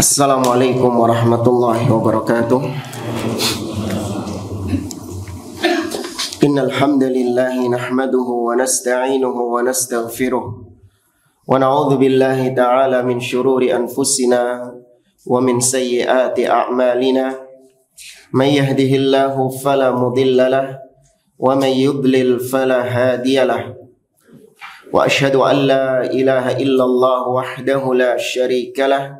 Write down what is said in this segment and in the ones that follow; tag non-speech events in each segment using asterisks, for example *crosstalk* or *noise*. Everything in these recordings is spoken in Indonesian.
Assalamualaikum warahmatullahi wabarakatuh. Innal hamdalillah nahmaduhu wa nasta'inuhu wa nastaghfiruh. Wa na'udzu billahi ta'ala min shururi anfusina wa min sayyiati a'malina. May yahdihillahu fala mudilla lah wa may yudlil fala hadiya lah. Wa ashhadu an la ilaha illallah wahdahu la syarika lah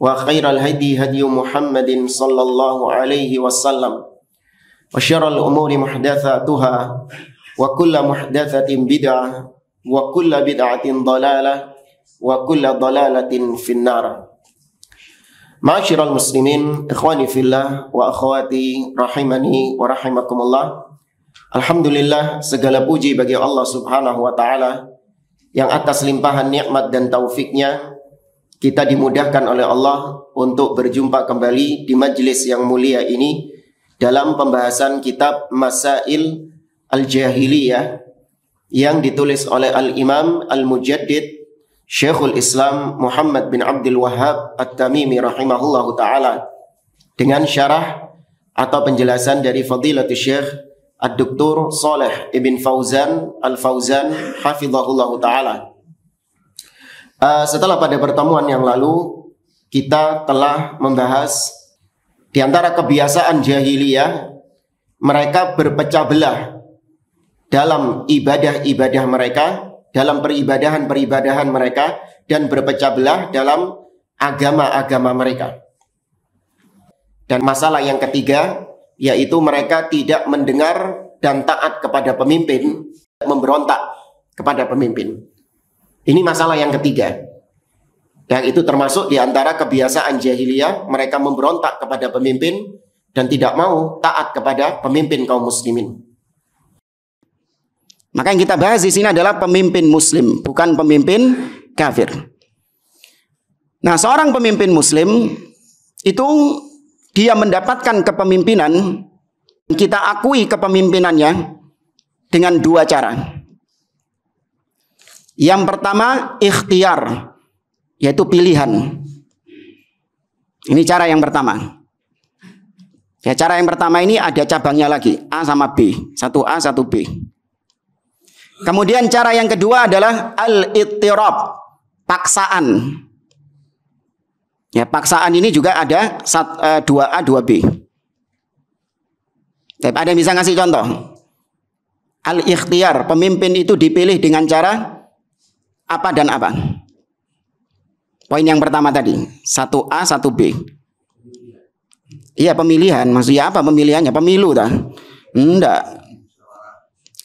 وخير الهدي هدي محمد صلى الله عليه وسلم وشر الأمور محدثاتها wa kulla muhdatsatin bid'ah wa kulla bid'atin dalalah wa kulla dalalatin finnar Ma'asyiral muslimin, ikhwani fillah wa akhwati rahimani wa rahimakumullah. Alhamdulillah segala puji bagi Allah Subhanahu wa taala yang atas limpahan nikmat dan taufiknya kita dimudahkan oleh Allah untuk berjumpa kembali di majlis yang mulia ini dalam pembahasan kitab Masail Al-Jahiliyah yang ditulis oleh Al-Imam Al-Mujaddid Syekhul Islam Muhammad bin Abdul Wahhab At-Tamimi rahimahullahu taala dengan syarah atau penjelasan dari Fadilatul Syekh Ad-Doktor Saleh Ibn Fauzan Al-Fauzan hafizahullahu taala. Uh, setelah pada pertemuan yang lalu kita telah membahas di antara kebiasaan jahiliyah mereka berpecah belah dalam ibadah-ibadah mereka, dalam peribadahan-peribadahan mereka, dan berpecah belah dalam agama-agama mereka. Dan masalah yang ketiga, yaitu mereka tidak mendengar dan taat kepada pemimpin, memberontak kepada pemimpin. Ini masalah yang ketiga. Dan itu termasuk di antara kebiasaan jahiliyah, mereka memberontak kepada pemimpin dan tidak mau taat kepada pemimpin kaum muslimin. Maka yang kita bahas di sini adalah pemimpin muslim, bukan pemimpin kafir. Nah, seorang pemimpin muslim itu dia mendapatkan kepemimpinan, kita akui kepemimpinannya dengan dua cara. Yang pertama ikhtiar, yaitu pilihan. Ini cara yang pertama. Ya, cara yang pertama ini ada cabangnya lagi, A sama B. Satu A, satu B. Kemudian cara yang kedua adalah al-ittirab, paksaan. Ya, paksaan ini juga ada sat, uh, 2A, 2B. Ada yang bisa ngasih contoh? Al-ikhtiar, pemimpin itu dipilih dengan cara apa dan apa? Poin yang pertama tadi, 1A, 1B. Iya pemilihan, maksudnya apa pemilihannya? Pemilu dah. Enggak,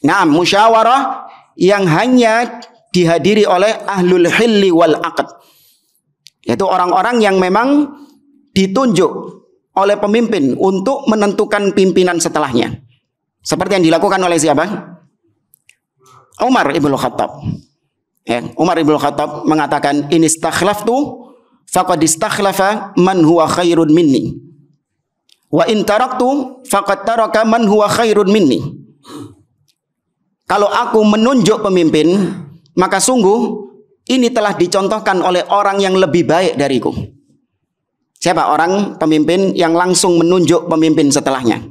Nah, musyawarah yang hanya dihadiri oleh ahlul hilli wal aqd. Yaitu orang-orang yang memang ditunjuk oleh pemimpin untuk menentukan pimpinan setelahnya. Seperti yang dilakukan oleh siapa? Umar ibnu Khattab. Ya, Umar ibnu Khattab mengatakan ini stakhlaftu faqad istakhlafa man huwa khairun minni. Wa in taraktu faqad taraka man huwa khairun minni. Kalau aku menunjuk pemimpin, maka sungguh ini telah dicontohkan oleh orang yang lebih baik dariku. Siapa orang pemimpin yang langsung menunjuk pemimpin setelahnya?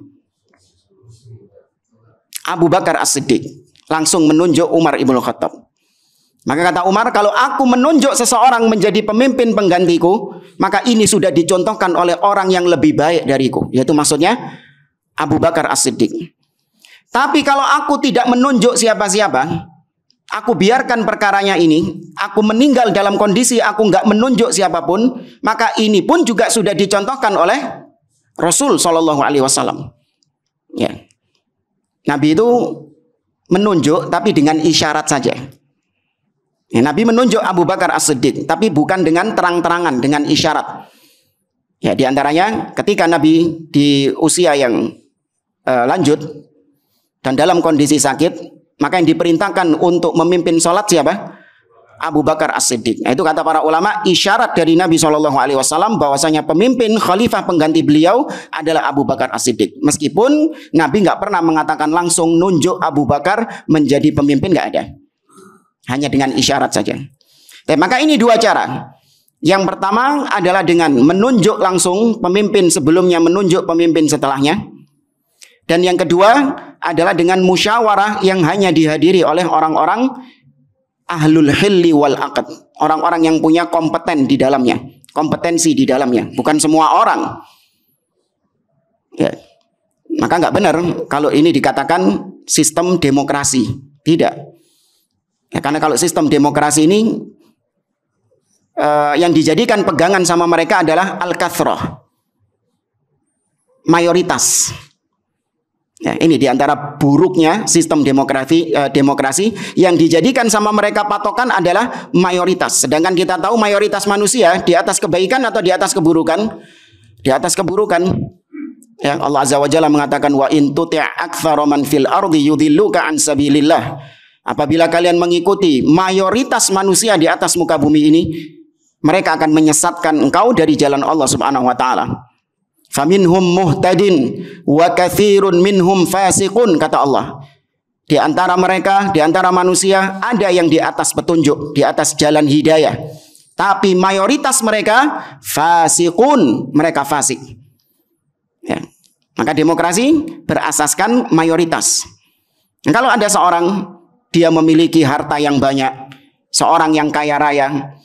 Abu Bakar As-Siddiq langsung menunjuk Umar Ibnu Khattab. Maka kata Umar, kalau aku menunjuk seseorang menjadi pemimpin penggantiku, maka ini sudah dicontohkan oleh orang yang lebih baik dariku. Yaitu maksudnya Abu Bakar As-Siddiq. Tapi kalau aku tidak menunjuk siapa-siapa, aku biarkan perkaranya ini, aku meninggal dalam kondisi aku nggak menunjuk siapa pun, maka ini pun juga sudah dicontohkan oleh Rasul Shallallahu Alaihi Wasallam. Ya. Nabi itu menunjuk tapi dengan isyarat saja. Ya, Nabi menunjuk Abu Bakar As-Siddiq tapi bukan dengan terang-terangan, dengan isyarat. Ya, di antaranya ketika Nabi di usia yang uh, lanjut dan dalam kondisi sakit, maka yang diperintahkan untuk memimpin sholat siapa? Abu Bakar As-Siddiq. Nah, itu kata para ulama isyarat dari Nabi Shallallahu Alaihi Wasallam bahwasanya pemimpin khalifah pengganti beliau adalah Abu Bakar As-Siddiq. Meskipun Nabi nggak pernah mengatakan langsung nunjuk Abu Bakar menjadi pemimpin nggak ada. Hanya dengan isyarat saja. Tapi, maka ini dua cara. Yang pertama adalah dengan menunjuk langsung pemimpin sebelumnya menunjuk pemimpin setelahnya. Dan yang kedua adalah dengan musyawarah yang hanya dihadiri oleh orang-orang ahlul hilli wal aqd. Orang-orang yang punya kompeten di dalamnya, kompetensi di dalamnya, bukan semua orang. Ya. Maka nggak benar kalau ini dikatakan sistem demokrasi. Tidak. Ya, karena kalau sistem demokrasi ini uh, yang dijadikan pegangan sama mereka adalah al-kathroh. Mayoritas. Ya, ini di antara buruknya sistem demokrasi, uh, demokrasi yang dijadikan sama mereka patokan adalah mayoritas. Sedangkan kita tahu mayoritas manusia di atas kebaikan atau di atas keburukan? Di atas keburukan. Ya, Allah Azza wa Jalla mengatakan wa in tuti' man fil ardi yudilluka an sabilillah. Apabila kalian mengikuti mayoritas manusia di atas muka bumi ini, mereka akan menyesatkan engkau dari jalan Allah Subhanahu wa taala. Faminhum muhtadin wa kathirun minhum fasiqun kata Allah. Di antara mereka, di antara manusia ada yang di atas petunjuk, di atas jalan hidayah. Tapi mayoritas mereka fasikun, mereka fasik. Ya. Maka demokrasi berasaskan mayoritas. kalau ada seorang dia memiliki harta yang banyak, seorang yang kaya raya,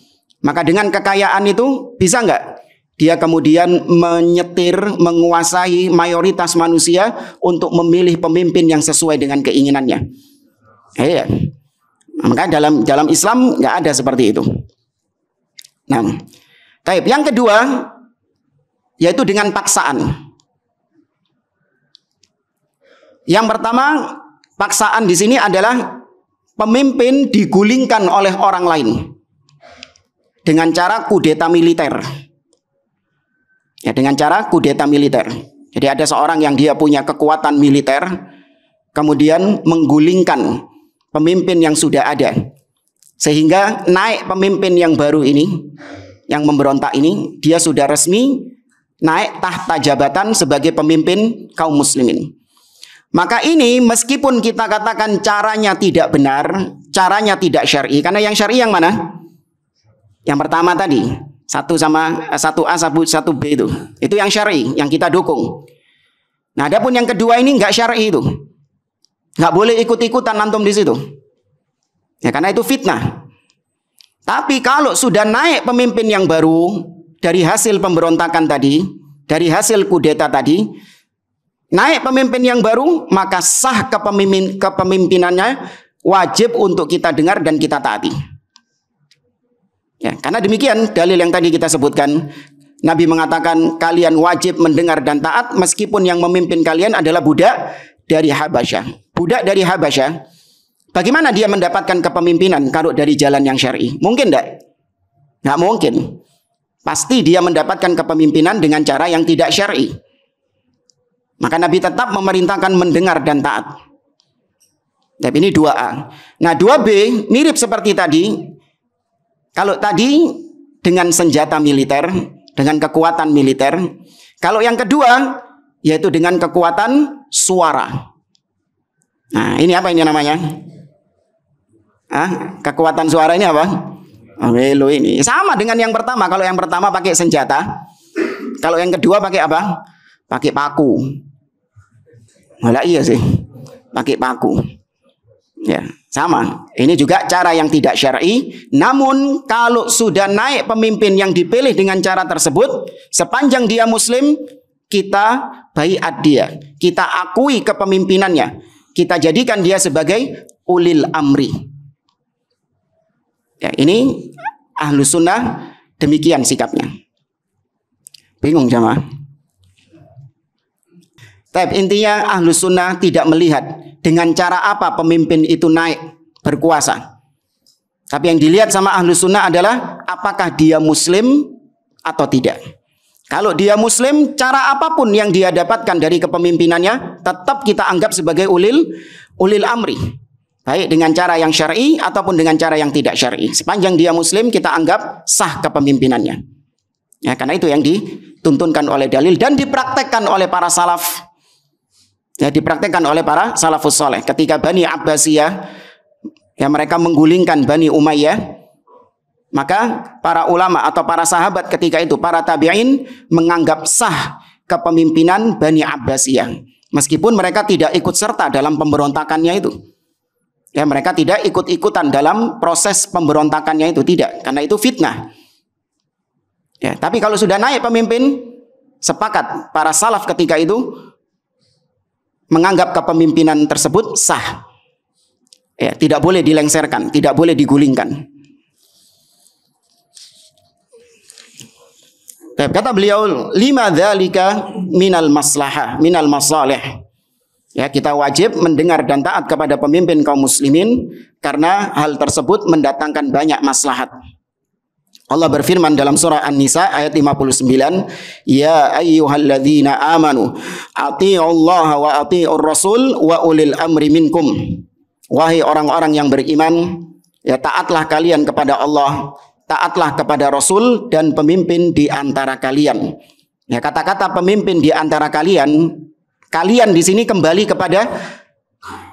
maka dengan kekayaan itu bisa nggak dia kemudian menyetir, menguasai mayoritas manusia untuk memilih pemimpin yang sesuai dengan keinginannya. Iya. Maka dalam dalam Islam nggak ada seperti itu. Nah, taib yang kedua yaitu dengan paksaan. Yang pertama, paksaan di sini adalah pemimpin digulingkan oleh orang lain dengan cara kudeta militer. Ya, dengan cara kudeta militer. Jadi ada seorang yang dia punya kekuatan militer, kemudian menggulingkan pemimpin yang sudah ada. Sehingga naik pemimpin yang baru ini, yang memberontak ini, dia sudah resmi naik tahta jabatan sebagai pemimpin kaum muslimin. Maka ini meskipun kita katakan caranya tidak benar, caranya tidak syar'i, karena yang syar'i yang mana? Yang pertama tadi, satu sama eh, satu A satu satu B itu. Itu yang syar'i, yang kita dukung. Nah, adapun yang kedua ini nggak syar'i itu. Nggak boleh ikut-ikutan antum di situ. Ya, karena itu fitnah. Tapi kalau sudah naik pemimpin yang baru dari hasil pemberontakan tadi, dari hasil kudeta tadi, naik pemimpin yang baru, maka sah kepemimpin, kepemimpinannya wajib untuk kita dengar dan kita taati. Ya, karena demikian dalil yang tadi kita sebutkan, Nabi mengatakan kalian wajib mendengar dan taat meskipun yang memimpin kalian adalah budak dari Habasyah. Budak dari Habasyah, bagaimana dia mendapatkan kepemimpinan kalau dari jalan yang syar'i? Mungkin enggak? Enggak mungkin. Pasti dia mendapatkan kepemimpinan dengan cara yang tidak syar'i. Maka Nabi tetap memerintahkan mendengar dan taat. Tapi ini 2A. Nah 2B mirip seperti tadi. Kalau tadi dengan senjata militer, dengan kekuatan militer. Kalau yang kedua yaitu dengan kekuatan suara. Nah ini apa ini namanya? Ah, kekuatan suara ini apa? Oh, ini sama dengan yang pertama. Kalau yang pertama pakai senjata, kalau yang kedua pakai apa? Pakai paku. Malah iya sih. Pakai paku. Ya, sama. Ini juga cara yang tidak syar'i. Namun kalau sudah naik pemimpin yang dipilih dengan cara tersebut, sepanjang dia muslim, kita baiat dia, kita akui kepemimpinannya, kita jadikan dia sebagai ulil amri. Ya, ini ahlu sunnah demikian sikapnya. Bingung jamaah? Tapi intinya ahlu sunnah tidak melihat dengan cara apa pemimpin itu naik berkuasa. Tapi yang dilihat sama ahlu sunnah adalah apakah dia muslim atau tidak. Kalau dia muslim, cara apa pun yang dia dapatkan dari kepemimpinannya tetap kita anggap sebagai ulil ulil amri. Baik dengan cara yang syar'i ataupun dengan cara yang tidak syar'i. Sepanjang dia muslim kita anggap sah kepemimpinannya. Ya, karena itu yang dituntunkan oleh dalil dan dipraktekkan oleh para salaf. Ya, dipraktekkan oleh para salafus soleh. Ketika Bani Abbasiyah, ya mereka menggulingkan Bani Umayyah, maka para ulama atau para sahabat ketika itu, para tabi'in menganggap sah kepemimpinan Bani Abbasiyah. Meskipun mereka tidak ikut serta dalam pemberontakannya itu. Ya, mereka tidak ikut-ikutan dalam proses pemberontakannya itu tidak, karena itu fitnah. Ya, tapi kalau sudah naik pemimpin, sepakat para salaf ketika itu menganggap kepemimpinan tersebut sah. Ya, tidak boleh dilengserkan, tidak boleh digulingkan. Kata beliau, lima dzalika minal maslahah, minal masalih. Ya, kita wajib mendengar dan taat kepada pemimpin kaum muslimin karena hal tersebut mendatangkan banyak maslahat. Allah berfirman dalam surah An-Nisa ayat 59, "Ya ayyuhalladzina amanu, Allah wa atii'ur rasul wa ulil amri minkum." Wahai orang-orang yang beriman, ya taatlah kalian kepada Allah taatlah kepada Rasul dan pemimpin di antara kalian. Ya, kata-kata pemimpin di antara kalian, kalian di sini kembali kepada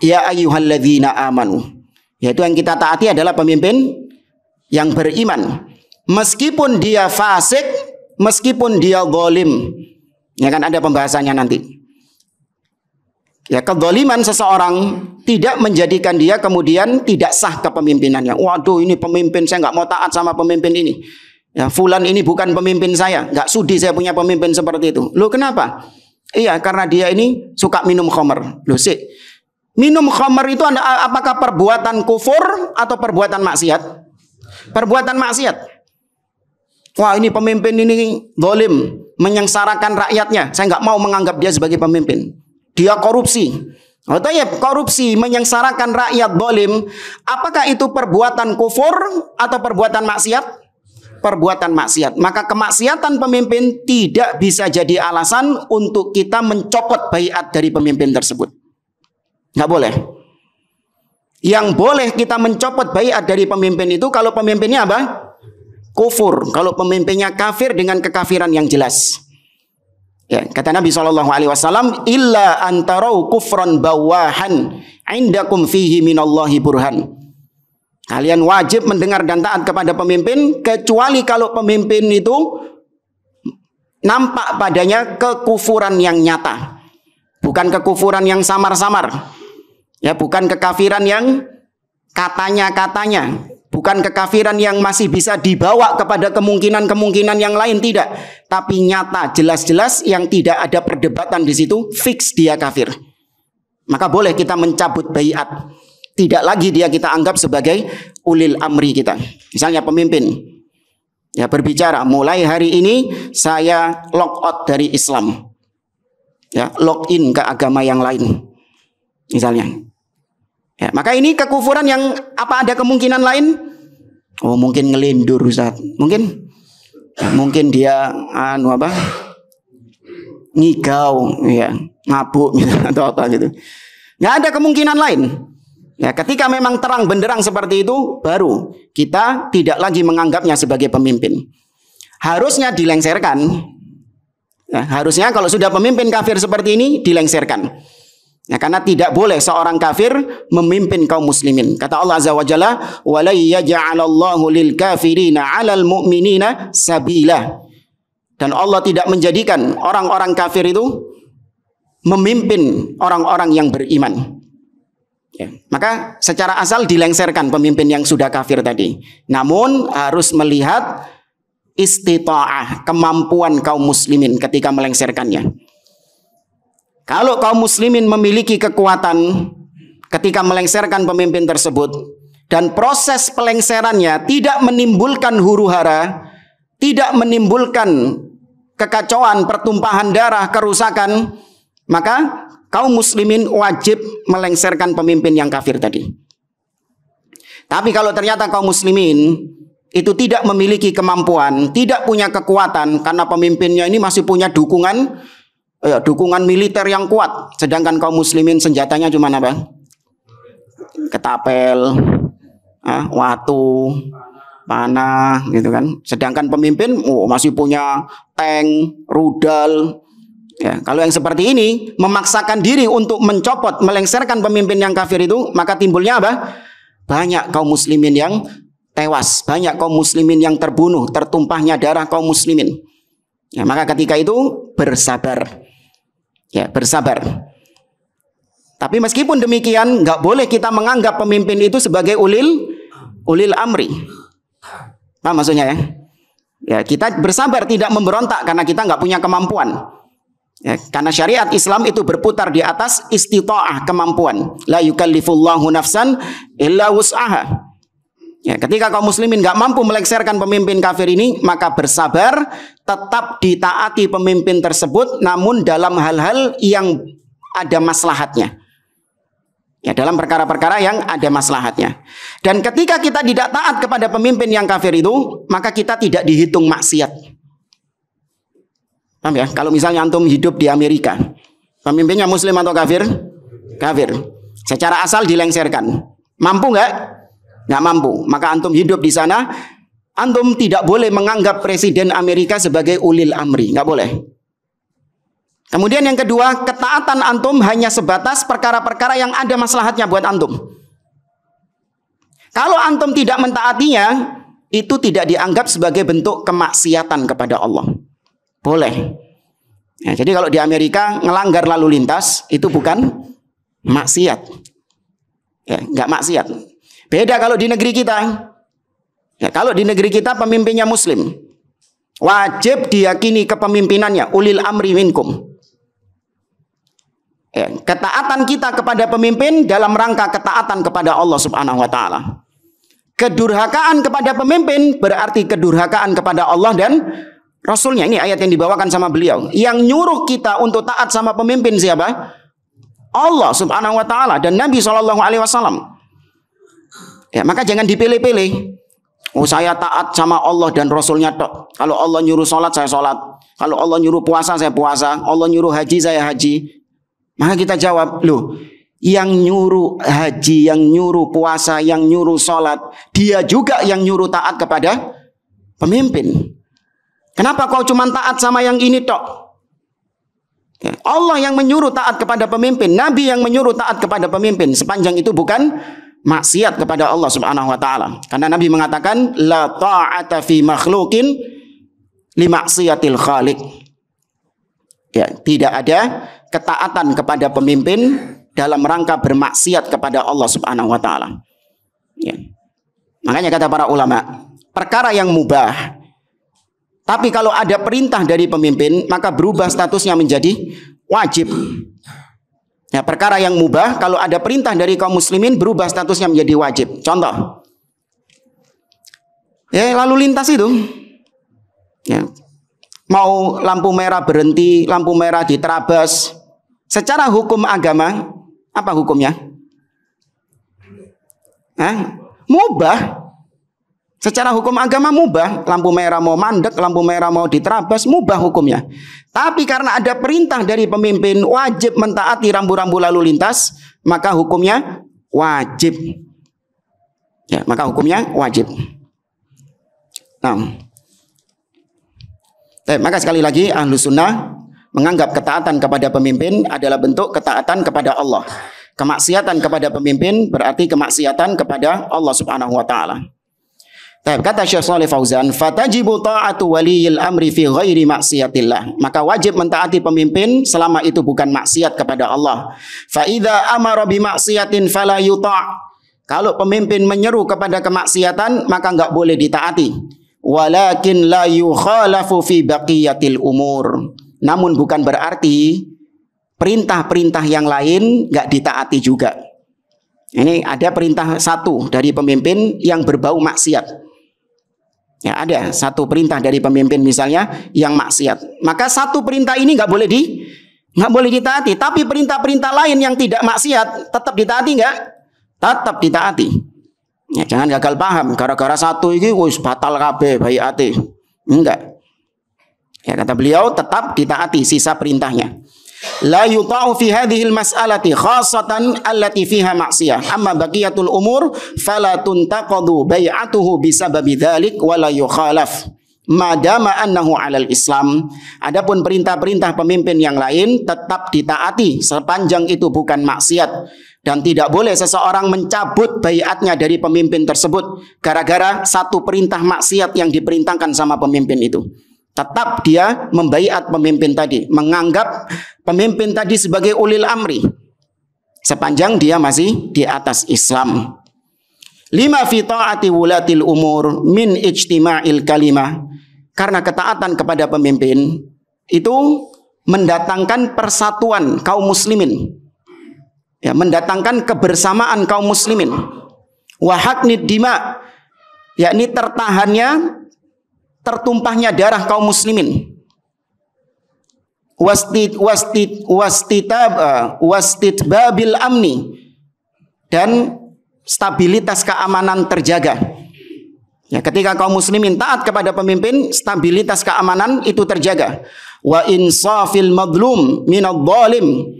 ya ayyuhalladzina amanu. Yaitu yang kita taati adalah pemimpin yang beriman. Meskipun dia fasik, meskipun dia zalim. Ya kan ada pembahasannya nanti. Ya kedoliman seseorang tidak menjadikan dia kemudian tidak sah kepemimpinannya. Waduh ini pemimpin saya nggak mau taat sama pemimpin ini. Ya Fulan ini bukan pemimpin saya, nggak sudi saya punya pemimpin seperti itu. Lo kenapa? Iya karena dia ini suka minum khamr. Lo sih minum khamr itu apakah perbuatan kufur atau perbuatan maksiat? Perbuatan maksiat. Wah ini pemimpin ini dolim menyengsarakan rakyatnya. Saya nggak mau menganggap dia sebagai pemimpin dia korupsi. Atau ya korupsi menyengsarakan rakyat bolim. Apakah itu perbuatan kufur atau perbuatan maksiat? Perbuatan maksiat. Maka kemaksiatan pemimpin tidak bisa jadi alasan untuk kita mencopot bayat dari pemimpin tersebut. Nggak boleh. Yang boleh kita mencopot bayat dari pemimpin itu kalau pemimpinnya apa? Kufur. Kalau pemimpinnya kafir dengan kekafiran yang jelas. Ya, kata Nabi Shallallahu Alaihi Wasallam, illa antarau kufran bawahan, indakum fihi minallahi burhan. Kalian wajib mendengar dan taat kepada pemimpin, kecuali kalau pemimpin itu nampak padanya kekufuran yang nyata, bukan kekufuran yang samar-samar, ya, bukan kekafiran yang katanya-katanya, Bukan kekafiran yang masih bisa dibawa kepada kemungkinan-kemungkinan yang lain tidak, tapi nyata jelas-jelas yang tidak ada perdebatan di situ fix dia kafir. Maka boleh kita mencabut bayat. Tidak lagi dia kita anggap sebagai ulil amri kita. Misalnya pemimpin ya berbicara mulai hari ini saya lock out dari Islam. Ya, lock in ke agama yang lain. Misalnya, Ya, maka ini kekufuran yang apa ada kemungkinan lain? Oh, mungkin ngelindur Ustaz. Mungkin mungkin dia anu apa? ngigau ya, ngabuk *laughs* atau apa gitu. Nggak ada kemungkinan lain. Ya, ketika memang terang benderang seperti itu, baru kita tidak lagi menganggapnya sebagai pemimpin. Harusnya dilengserkan. Ya, harusnya kalau sudah pemimpin kafir seperti ini dilengserkan. Ya, karena tidak boleh seorang kafir memimpin kaum muslimin. Kata Allah Azza wa Jalla, "Wa la yaj'alallahu lil kafirina 'alal mu'minina sabila." Dan Allah tidak menjadikan orang-orang kafir itu memimpin orang-orang yang beriman. Ya, maka secara asal dilengserkan pemimpin yang sudah kafir tadi. Namun harus melihat istita'ah, kemampuan kaum muslimin ketika melengserkannya. Kalau kaum muslimin memiliki kekuatan ketika melengsarkan pemimpin tersebut dan proses pelengserannya tidak menimbulkan huru hara, tidak menimbulkan kekacauan, pertumpahan darah, kerusakan, maka kaum muslimin wajib melengsarkan pemimpin yang kafir tadi. Tapi kalau ternyata kaum muslimin itu tidak memiliki kemampuan, tidak punya kekuatan karena pemimpinnya ini masih punya dukungan ya, dukungan militer yang kuat, sedangkan kaum muslimin senjatanya cuma apa? Ketapel, ah, watu, panah gitu kan. Sedangkan pemimpin oh, masih punya tank, rudal. Ya, kalau yang seperti ini memaksakan diri untuk mencopot, melengsarkan pemimpin yang kafir itu, maka timbulnya apa? Banyak kaum muslimin yang tewas, banyak kaum muslimin yang terbunuh, tertumpahnya darah kaum muslimin. Ya, maka ketika itu bersabar. Ya, bersabar. Tapi meskipun demikian, nggak boleh kita menganggap pemimpin itu sebagai ulil ulil amri. Apa maksudnya ya? Ya, kita bersabar tidak memberontak karena kita nggak punya kemampuan. Ya, karena syariat Islam itu berputar di atas istita'ah kemampuan. La yukallifullahu nafsan illa wus'aha. Ya, ketika kaum muslimin nggak mampu melengsarkan pemimpin kafir ini, maka bersabar, tetap ditaati pemimpin tersebut, namun dalam hal-hal yang ada maslahatnya. Ya, dalam perkara-perkara yang ada maslahatnya. Dan ketika kita tidak taat kepada pemimpin yang kafir itu, maka kita tidak dihitung maksiat. Paham ya? Kalau misalnya antum hidup di Amerika, pemimpinnya muslim atau kafir? Kafir. Secara asal dilengserkan. Mampu nggak? Nggak mampu. Maka antum hidup di sana, antum tidak boleh menganggap presiden Amerika sebagai ulil amri. Nggak boleh. Kemudian yang kedua, ketaatan antum hanya sebatas perkara-perkara yang ada maslahatnya buat antum. Kalau antum tidak mentaatinya, itu tidak dianggap sebagai bentuk kemaksiatan kepada Allah. Boleh. Ya, jadi kalau di Amerika ngelanggar lalu lintas itu bukan maksiat. Ya, nggak maksiat. Beda kalau di negeri kita. Ya, kalau di negeri kita pemimpinnya muslim. Wajib diyakini kepemimpinannya ulil amri minkum. Ya, ketaatan kita kepada pemimpin dalam rangka ketaatan kepada Allah Subhanahu wa taala. Kedurhakaan kepada pemimpin berarti kedurhakaan kepada Allah dan Rasulnya. Ini ayat yang dibawakan sama beliau. Yang nyuruh kita untuk taat sama pemimpin siapa? Allah Subhanahu wa taala dan Nabi Shallallahu alaihi wasallam. Ya, maka jangan dipilih-pilih. Oh saya taat sama Allah dan Rasulnya tok. Kalau Allah nyuruh sholat saya sholat. Kalau Allah nyuruh puasa saya puasa. Allah nyuruh haji saya haji. Maka kita jawab, loh, yang nyuruh haji, yang nyuruh puasa, yang nyuruh sholat, dia juga yang nyuruh taat kepada pemimpin. Kenapa kau cuma taat sama yang ini tok? Allah yang menyuruh taat kepada pemimpin, Nabi yang menyuruh taat kepada pemimpin. Sepanjang itu bukan maksiat kepada Allah Subhanahu wa taala. Karena Nabi mengatakan la ta'ata fi makhluqin li maksiatil khaliq. Ya, tidak ada ketaatan kepada pemimpin dalam rangka bermaksiat kepada Allah Subhanahu wa taala. Ya. Makanya kata para ulama, perkara yang mubah tapi kalau ada perintah dari pemimpin, maka berubah statusnya menjadi wajib. Ya, perkara yang mubah kalau ada perintah dari kaum muslimin berubah statusnya menjadi wajib. Contoh. Ya, lalu lintas itu. Ya. Mau lampu merah berhenti, lampu merah diterabas, Secara hukum agama, apa hukumnya? Hah? Mubah. Secara hukum agama mubah, lampu merah mau mandek, lampu merah mau diterabas, mubah hukumnya. Tapi karena ada perintah dari pemimpin wajib mentaati rambu-rambu lalu lintas, maka hukumnya wajib. Ya, maka hukumnya wajib. Nah, maka sekali lagi ahlu sunnah menganggap ketaatan kepada pemimpin adalah bentuk ketaatan kepada Allah. Kemaksiatan kepada pemimpin berarti kemaksiatan kepada Allah Subhanahu wa taala. Kata Syekh Saleh Fauzan, "Fatajibu ta'atu waliyil amri fi ghairi maksiatillah." Maka wajib mentaati pemimpin selama itu bukan maksiat kepada Allah. Fa idza amara bi maksiatin fala yuta'. Kalau pemimpin menyeru kepada kemaksiatan, maka enggak boleh ditaati. Walakin la yukhalafu fi baqiyatil umur. Namun bukan berarti perintah-perintah yang lain nggak ditaati juga. Ini ada perintah satu dari pemimpin yang berbau maksiat. Ya ada satu perintah dari pemimpin misalnya yang maksiat. Maka satu perintah ini nggak boleh di nggak boleh ditaati. Tapi perintah-perintah lain yang tidak maksiat tetap ditaati nggak? Tetap ditaati. Ya, jangan gagal paham. Gara-gara satu ini wis batal kabeh bayi ati. Enggak. Ya kata beliau tetap ditaati sisa perintahnya la yuta'u fi hadhihi al-mas'alati khassatan allati fiha ma'siyah amma baqiyatul umur fala tuntaqadu bai'atuhu bisababi dzalik wa la yukhalaf madama annahu alal Islam. Adapun perintah-perintah pemimpin yang lain tetap ditaati sepanjang itu bukan maksiat dan tidak boleh seseorang mencabut bayatnya dari pemimpin tersebut gara-gara satu perintah maksiat yang diperintahkan sama pemimpin itu. Tetap dia membaiat pemimpin tadi, menganggap pemimpin tadi sebagai ulil amri. Sepanjang dia masih di atas Islam. Lima fi ta'ati wulatil umur min ijtima'il kalimah. Karena ketaatan kepada pemimpin itu mendatangkan persatuan kaum muslimin. Ya, mendatangkan kebersamaan kaum muslimin. Wahaknid dima yakni tertahannya tertumpahnya darah kaum muslimin. Wastit wastit wastitab uh, wastit babil amni dan stabilitas keamanan terjaga. Ya, ketika kaum muslimin taat kepada pemimpin, stabilitas keamanan itu terjaga. Wa insafil madlum minadh dhalim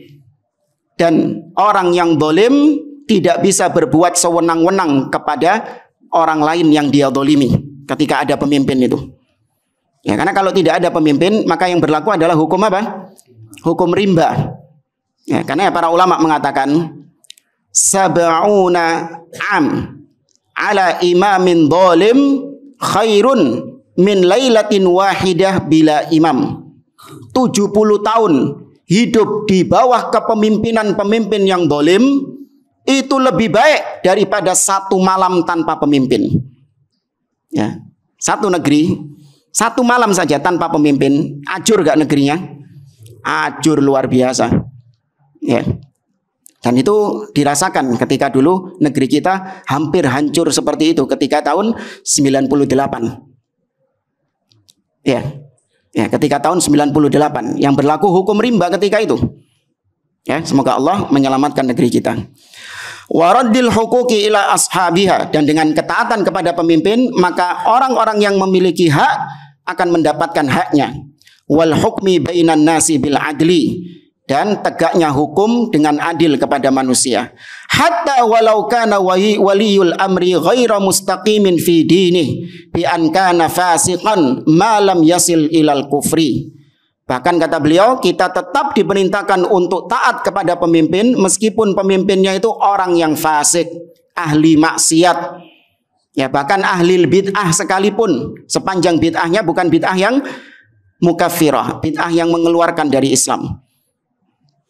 dan orang yang dolim tidak bisa berbuat sewenang-wenang kepada orang lain yang dia dolimi ketika ada pemimpin itu. Ya, karena kalau tidak ada pemimpin, maka yang berlaku adalah hukum apa? Hukum rimba. Ya, karena para ulama mengatakan sab'una am ala imamin dolim khairun min lailatin wahidah bila imam. 70 tahun hidup di bawah kepemimpinan pemimpin yang dolim itu lebih baik daripada satu malam tanpa pemimpin. Ya. Satu negeri, satu malam saja tanpa pemimpin, acur gak negerinya? Acur luar biasa. Ya. Dan itu dirasakan ketika dulu negeri kita hampir hancur seperti itu ketika tahun 98. Ya. Ya, ketika tahun 98 yang berlaku hukum rimba ketika itu. Ya, semoga Allah menyelamatkan negeri kita waraddil hukuki ila ashabiha. Dan dengan ketaatan kepada pemimpin maka orang-orang yang memiliki hak akan mendapatkan haknya. Wal hukmi bainan nasi bil adli. Dan tegaknya hukum dengan adil kepada manusia. Hatta walau kana waliyul amri ghaira mustaqimin fi dinih bi an kana fasiqan ma lam yasil ilal kufri Bahkan kata beliau, kita tetap diperintahkan untuk taat kepada pemimpin meskipun pemimpinnya itu orang yang fasik, ahli maksiat. Ya, bahkan ahli bid'ah sekalipun, sepanjang bid'ahnya bukan bid'ah yang mukafirah, bid'ah yang mengeluarkan dari Islam.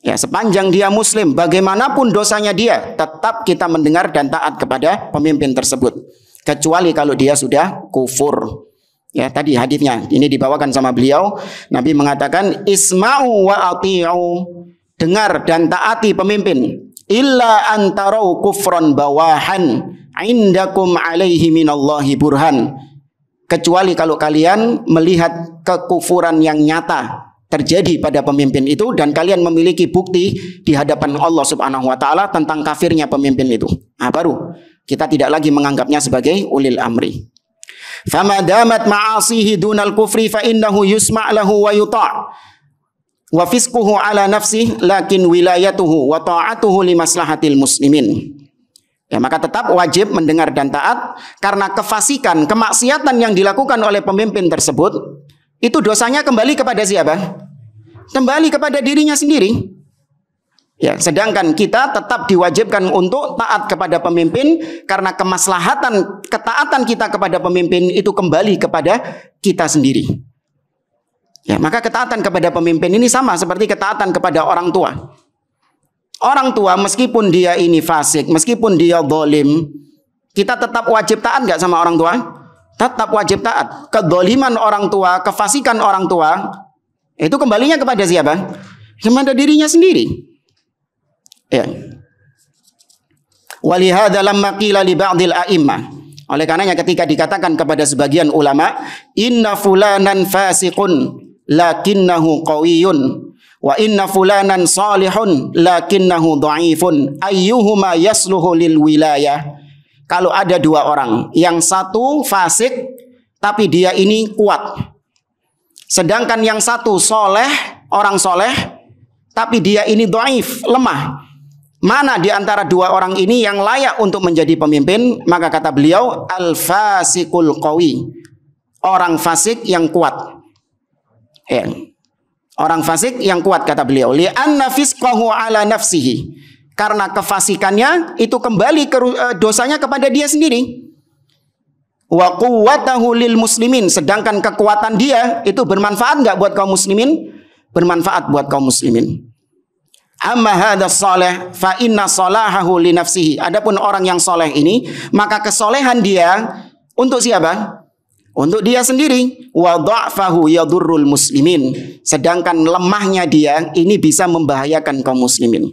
Ya, sepanjang dia muslim, bagaimanapun dosanya dia, tetap kita mendengar dan taat kepada pemimpin tersebut. Kecuali kalau dia sudah kufur. Ya, tadi hadisnya ini dibawakan sama beliau. Nabi mengatakan isma'u wa ati'u. Dengar dan taati pemimpin. Illa antarau kufron bawahan indakum alaihi minallahi burhan. Kecuali kalau kalian melihat kekufuran yang nyata terjadi pada pemimpin itu dan kalian memiliki bukti di hadapan Allah Subhanahu wa taala tentang kafirnya pemimpin itu. Nah, baru kita tidak lagi menganggapnya sebagai ulil amri. Fama damat ma'asihi dunal kufri fa innahu yusma' lahu wa yuta' wa fisquhu ala nafsih lakin wilayatuhu wa ta'atuhu li maslahatil muslimin. Ya, maka tetap wajib mendengar dan taat karena kefasikan, kemaksiatan yang dilakukan oleh pemimpin tersebut itu dosanya kembali kepada siapa? Kembali kepada dirinya sendiri. Ya, sedangkan kita tetap diwajibkan untuk taat kepada pemimpin karena kemaslahatan ketaatan kita kepada pemimpin itu kembali kepada kita sendiri. Ya, maka ketaatan kepada pemimpin ini sama seperti ketaatan kepada orang tua. Orang tua meskipun dia ini fasik, meskipun dia dolim, kita tetap wajib taat nggak sama orang tua? Tetap wajib taat. Kedoliman orang tua, kefasikan orang tua, itu kembalinya kepada siapa? kepada dirinya sendiri. Ya. Walihada lamma qila li ba'dil a'immah. Oleh karenanya ketika dikatakan kepada sebagian ulama, inna fulanan fasiqun lakinnahu qawiyyun wa inna fulanan salihun lakinnahu dhaifun ayyuhuma yasluhu lil wilayah. Kalau ada dua orang, yang satu fasik tapi dia ini kuat. Sedangkan yang satu soleh, orang soleh, tapi dia ini dhaif, lemah. Mana di antara dua orang ini yang layak untuk menjadi pemimpin? Maka kata beliau, al-fasikul qawi. Orang fasik yang kuat. Ya. Orang fasik yang kuat kata beliau. Li'anna fisqahu ala nafsihi. Karena kefasikannya itu kembali ke eh, dosanya kepada dia sendiri. Wa quwwatahu lil muslimin. Sedangkan kekuatan dia itu bermanfaat nggak buat kaum muslimin? Bermanfaat buat kaum muslimin. Amma hadha saleh fa inna salahahu li nafsihi. Adapun orang yang soleh ini, maka kesolehan dia untuk siapa? Untuk dia sendiri. Wa dha'fahu yadurrul muslimin. Sedangkan lemahnya dia ini bisa membahayakan kaum muslimin.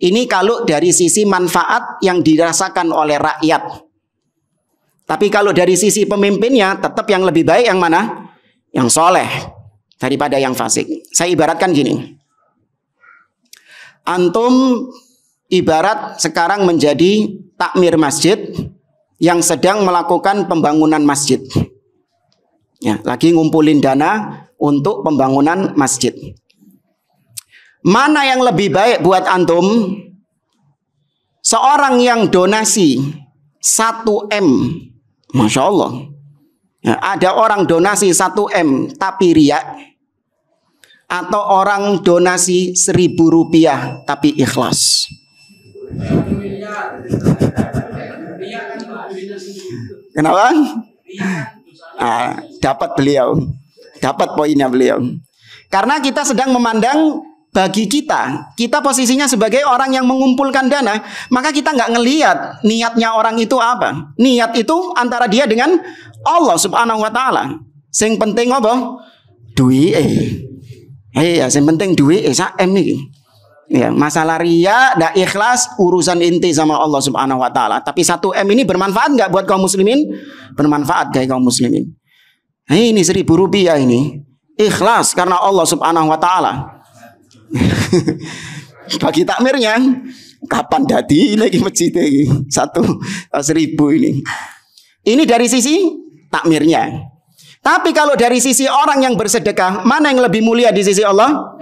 Ini kalau dari sisi manfaat yang dirasakan oleh rakyat. Tapi kalau dari sisi pemimpinnya tetap yang lebih baik yang mana? Yang soleh daripada yang fasik. Saya ibaratkan gini. Antum ibarat sekarang menjadi takmir masjid yang sedang melakukan pembangunan masjid. Ya, lagi ngumpulin dana untuk pembangunan masjid. Mana yang lebih baik buat antum? Seorang yang donasi 1 M. Masya Allah. Ya, ada orang donasi 1 M tapi riak atau orang donasi seribu rupiah tapi ikhlas. Kenapa? Ah, dapat beliau, dapat poinnya beliau. Karena kita sedang memandang bagi kita, kita posisinya sebagai orang yang mengumpulkan dana, maka kita nggak ngelihat niatnya orang itu apa. Niat itu antara dia dengan Allah Subhanahu Wa Taala. Sing penting apa? Duit. Eh. Iya, yang penting duit eh M nih. Ya, masalah ria, dak ikhlas urusan inti sama Allah Subhanahu wa taala. Tapi satu M ini bermanfaat nggak buat kaum muslimin? Bermanfaat kayak kaum muslimin. Nah, ini seribu rupiah ini. Ikhlas karena Allah Subhanahu wa taala. *laughs* Bagi takmirnya kapan dadi lagi masjid ini satu seribu ini. Ini dari sisi takmirnya. Tapi kalau dari sisi orang yang bersedekah, mana yang lebih mulia di sisi Allah?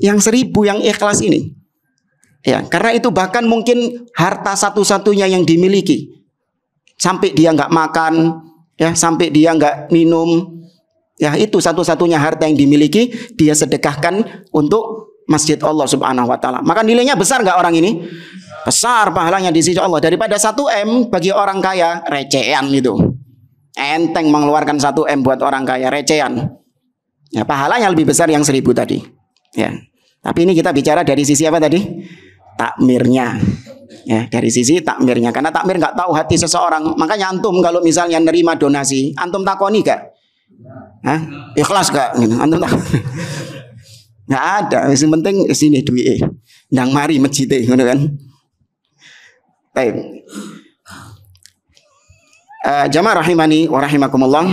Yang seribu yang ikhlas ini. Ya, karena itu bahkan mungkin harta satu-satunya yang dimiliki. Sampai dia nggak makan, ya, sampai dia nggak minum, ya itu satu-satunya harta yang dimiliki dia sedekahkan untuk masjid Allah Subhanahu Wa Taala. Maka nilainya besar nggak orang ini? Besar pahalanya di sisi Allah daripada satu m bagi orang kaya recehan itu enteng mengeluarkan satu M buat orang kaya recehan. Ya, pahalanya lebih besar yang seribu tadi. Ya. Tapi ini kita bicara dari sisi apa tadi? Takmirnya. Ya, dari sisi takmirnya. Karena takmir nggak tahu hati seseorang. Makanya antum kalau misalnya nerima donasi, antum takoni gak? Hah? Ikhlas gak? Gitu. Antum tak? *laughs* Nggak ada. Yang penting sini duit. Nang mari masjid gitu kan. Uh, jamaah rahimani wa rahimakumullah.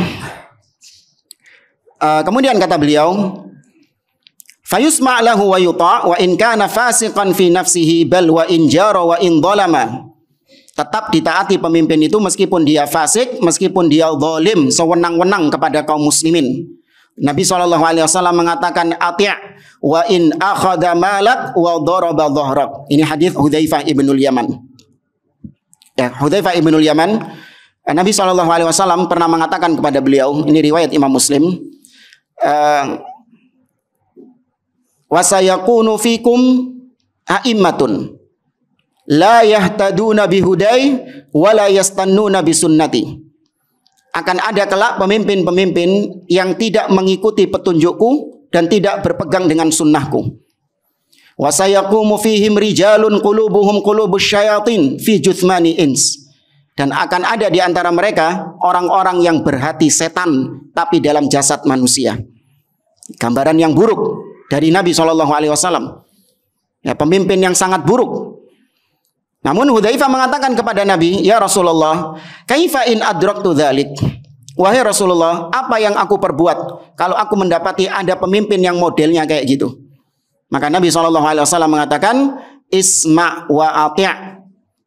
Uh, kemudian kata beliau, fayusma' lahu wa yuta' wa in kana fasiqan fi nafsihi bal wa in jara wa in dhalama. Tetap ditaati pemimpin itu meskipun dia fasik, meskipun dia zalim, sewenang-wenang kepada kaum muslimin. Nabi SAW mengatakan ati' wa in akhadha malak wa daraba dhahrak. Ini hadis Hudzaifah ibnul Yaman. Ya, Hudzaifah ibnul Yaman Nabi Shallallahu Alaihi Wasallam pernah mengatakan kepada beliau, ini riwayat Imam Muslim, uh, wasayakunu fikum a'immatun la yahtaduna bihudai wa la yastannuna bisunnati. Akan ada kelak pemimpin-pemimpin yang tidak mengikuti petunjukku dan tidak berpegang dengan sunnahku. Wasayakumu fihim rijalun qulubuhum qulubus syayatin fi juthmani ins dan akan ada di antara mereka orang-orang yang berhati setan tapi dalam jasad manusia. Gambaran yang buruk. dari Nabi Shallallahu Alaihi Wasallam. Ya, pemimpin yang sangat buruk. Namun Hudzaifah mengatakan kepada Nabi, "Ya Rasulullah, kaifa in adraktu dzalik?" Wahai Rasulullah, apa yang aku perbuat kalau aku mendapati ada pemimpin yang modelnya kayak gitu? Maka Nabi Shallallahu Alaihi Wasallam mengatakan, "Isma wa ati'."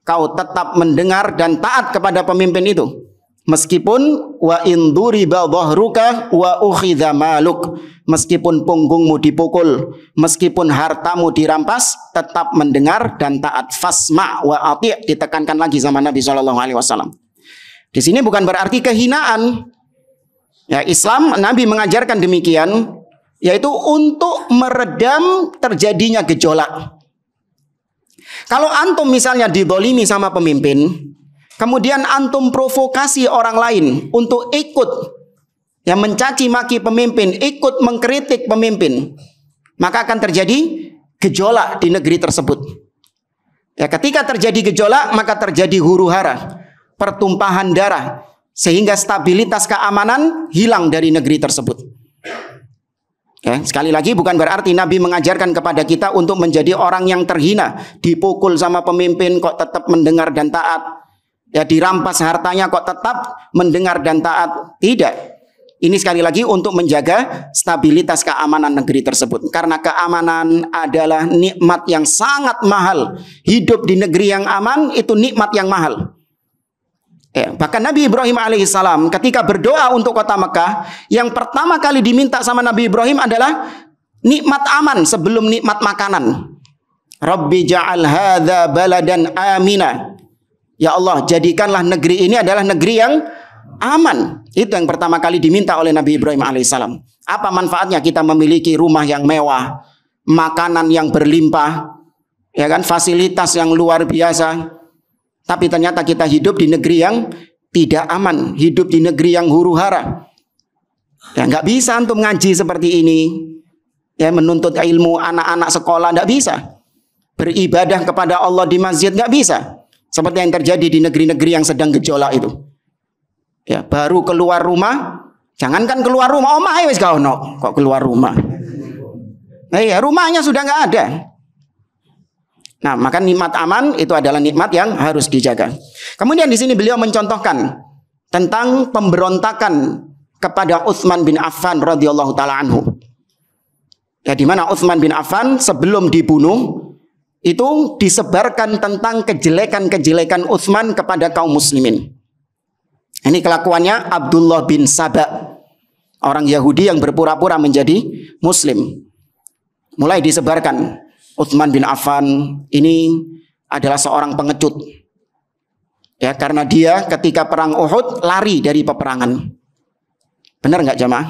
Kau tetap mendengar dan taat kepada pemimpin itu. Meskipun wa induri dhahruka wa ukhidha maluk. Meskipun punggungmu dipukul meskipun hartamu dirampas tetap mendengar dan taat. Fasma wa ati ditekankan lagi sama Nabi sallallahu alaihi wasallam. Di sini bukan berarti kehinaan. Ya Islam Nabi mengajarkan demikian yaitu untuk meredam terjadinya gejolak kalau antum misalnya didolimi sama pemimpin Kemudian antum provokasi orang lain untuk ikut yang mencaci maki pemimpin, ikut mengkritik pemimpin, maka akan terjadi gejolak di negeri tersebut. Ya, ketika terjadi gejolak, maka terjadi huru hara, pertumpahan darah, sehingga stabilitas keamanan hilang dari negeri tersebut. Ya, sekali lagi bukan berarti Nabi mengajarkan kepada kita untuk menjadi orang yang terhina, dipukul sama pemimpin kok tetap mendengar dan taat, ya dirampas hartanya kok tetap mendengar dan taat. Tidak. Ini sekali lagi untuk menjaga stabilitas keamanan negeri tersebut. Karena keamanan adalah nikmat yang sangat mahal. Hidup di negeri yang aman itu nikmat yang mahal. Ya, bahkan Nabi Ibrahim alaihissalam ketika berdoa untuk kota Mekah, yang pertama kali diminta sama Nabi Ibrahim adalah nikmat aman sebelum nikmat makanan. Rabbi ja'al hadha baladan amina Ya Allah, jadikanlah negeri ini adalah negeri yang aman. Itu yang pertama kali diminta oleh Nabi Ibrahim alaihissalam. Apa manfaatnya kita memiliki rumah yang mewah, makanan yang berlimpah, ya kan, fasilitas yang luar biasa. Tapi ternyata kita hidup di negeri yang tidak aman, hidup di negeri yang huru hara. Ya nggak bisa untuk ngaji seperti ini. Ya menuntut ilmu anak-anak sekolah nggak bisa. Beribadah kepada Allah di masjid nggak bisa. Seperti yang terjadi di negeri-negeri yang sedang gejolak itu. Ya, baru keluar rumah, jangankan keluar rumah, oh wis kau kok keluar rumah. Nah, ya, rumahnya sudah nggak ada. Nah, maka nikmat aman itu adalah nikmat yang harus dijaga. Kemudian di sini beliau mencontohkan tentang pemberontakan kepada Utsman bin Affan radhiyallahu taala anhu. Ya di mana Utsman bin Affan sebelum dibunuh itu disebarkan tentang kejelekan-kejelekan Utsman kepada kaum muslimin. Ini kelakuannya Abdullah bin Saba, orang Yahudi yang berpura-pura menjadi muslim. Mulai disebarkan Utsman bin Affan ini adalah seorang pengecut. Ya, karena dia ketika perang Uhud lari dari peperangan. Benar nggak jamaah?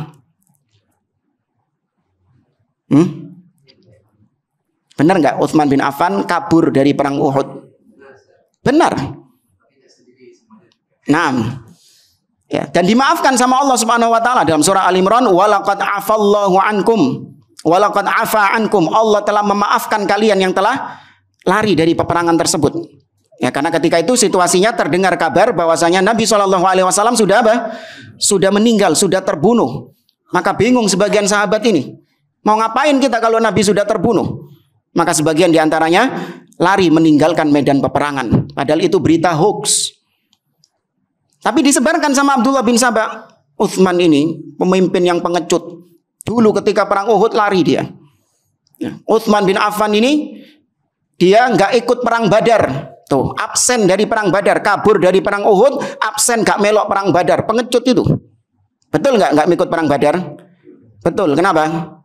Hmm? Benar nggak Utsman bin Affan kabur dari perang Uhud? Benar. Nah, ya, dan dimaafkan sama Allah Subhanahu wa taala dalam surah Al Imran walaqad afallahu ankum walaqad afa ankum Allah telah memaafkan kalian yang telah lari dari peperangan tersebut. Ya, karena ketika itu situasinya terdengar kabar bahwasanya Nabi Shallallahu alaihi wasallam sudah apa? Sudah meninggal, sudah terbunuh. Maka bingung sebagian sahabat ini. Mau ngapain kita kalau Nabi sudah terbunuh? Maka sebagian di antaranya lari meninggalkan medan peperangan. Padahal itu berita hoax. Tapi disebarkan sama Abdullah bin Sabah. Uthman ini pemimpin yang pengecut. Dulu ketika perang Uhud lari dia. Ya. Uthman bin Affan ini dia nggak ikut perang Badar. Tuh, absen dari perang Badar, kabur dari perang Uhud, absen gak melok perang Badar, pengecut itu. Betul nggak nggak ikut perang Badar? Betul. Kenapa?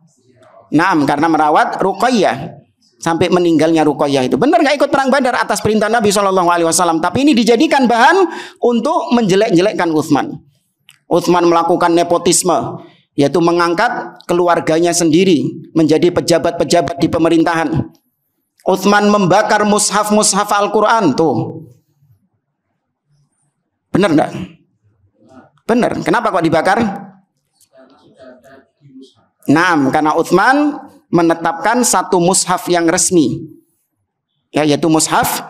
Nah, karena merawat Ruqayyah sampai meninggalnya Ruqayyah itu. Benar nggak ikut perang Badar atas perintah Nabi Shallallahu Alaihi Wasallam? Tapi ini dijadikan bahan untuk menjelek-jelekkan Utsman. Utsman melakukan nepotisme, yaitu mengangkat keluarganya sendiri menjadi pejabat-pejabat di pemerintahan. Utsman membakar mushaf-mushaf Al-Quran tuh. Benar nggak? Benar. Kenapa kok dibakar? Nah, karena Utsman menetapkan satu mushaf yang resmi ya yaitu mushaf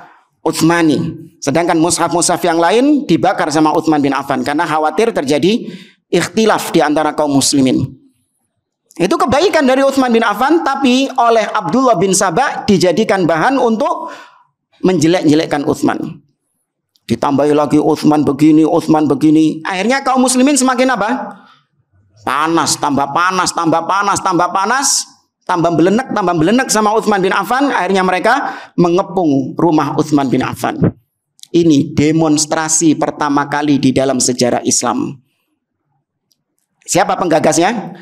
Utsmani. Sedangkan mushaf-mushaf yang lain dibakar sama Utsman bin Affan karena khawatir terjadi ikhtilaf di antara kaum muslimin. Itu kebaikan dari Utsman bin Affan tapi oleh Abdullah bin Sabah dijadikan bahan untuk menjelek-jelekkan Utsman. Ditambahi lagi Utsman begini, Utsman begini. Akhirnya kaum muslimin semakin apa? Panas, tambah panas, tambah panas, tambah panas, tambah belenek, tambah belenek sama Utsman bin Affan. Akhirnya mereka mengepung rumah Utsman bin Affan. Ini demonstrasi pertama kali di dalam sejarah Islam. Siapa penggagasnya?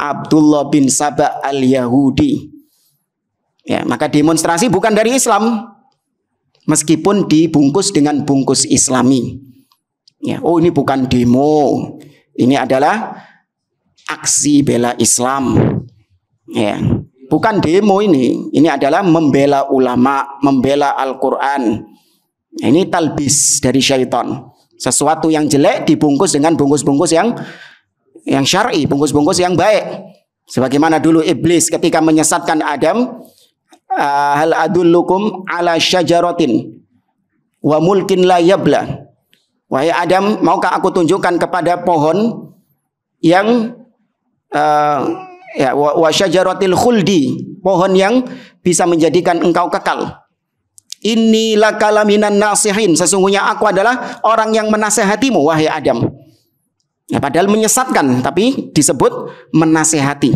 Abdullah bin Sabah al-Yahudi. Ya, maka demonstrasi bukan dari Islam meskipun dibungkus dengan bungkus Islami. Ya, oh ini bukan demo. Ini adalah aksi bela Islam. Ya, bukan demo ini. Ini adalah membela ulama, membela Al-Qur'an. Ini talbis dari syaitan. Sesuatu yang jelek dibungkus dengan bungkus-bungkus yang yang syar'i, bungkus-bungkus yang baik. Sebagaimana dulu iblis ketika menyesatkan Adam, ah, hal adullukum ala syajaratin wa mulkin la yabla. Wahai Adam, maukah aku tunjukkan kepada pohon yang uh, ya wa syajaratil khuldi, pohon yang bisa menjadikan engkau kekal. Inilah kalaminan nasihin. Sesungguhnya aku adalah orang yang menasehatimu, wahai Adam. Ya, padahal menyesatkan, tapi disebut menasehati.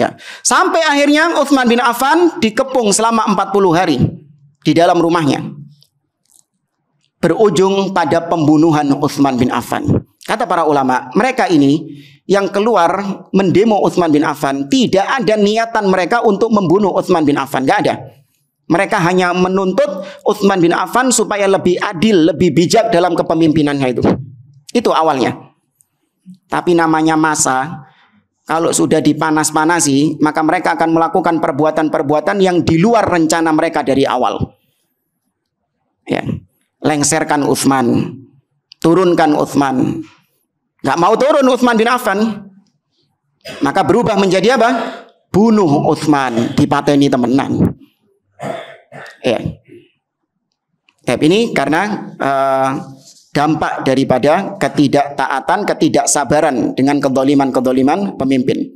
Ya. Sampai akhirnya Uthman bin Affan dikepung selama 40 hari di dalam rumahnya. Berujung pada pembunuhan Uthman bin Affan. Kata para ulama, mereka ini yang keluar mendemo Uthman bin Affan tidak ada niatan mereka untuk membunuh Uthman bin Affan, Gak ada. Mereka hanya menuntut Uthman bin Affan supaya lebih adil, lebih bijak dalam kepemimpinannya itu. Itu awalnya. Tapi namanya masa, kalau sudah dipanas-panasi, maka mereka akan melakukan perbuatan-perbuatan yang di luar rencana mereka dari awal. Ya. Lengserkan Utsman, turunkan Utsman. Gak mau turun Utsman bin Affan. Maka berubah menjadi apa? Bunuh Utsman, dipateni temenan. Ya. Tapi ini karena uh, dampak daripada ketidaktaatan, ketidaksabaran dengan kedoliman-kedoliman pemimpin.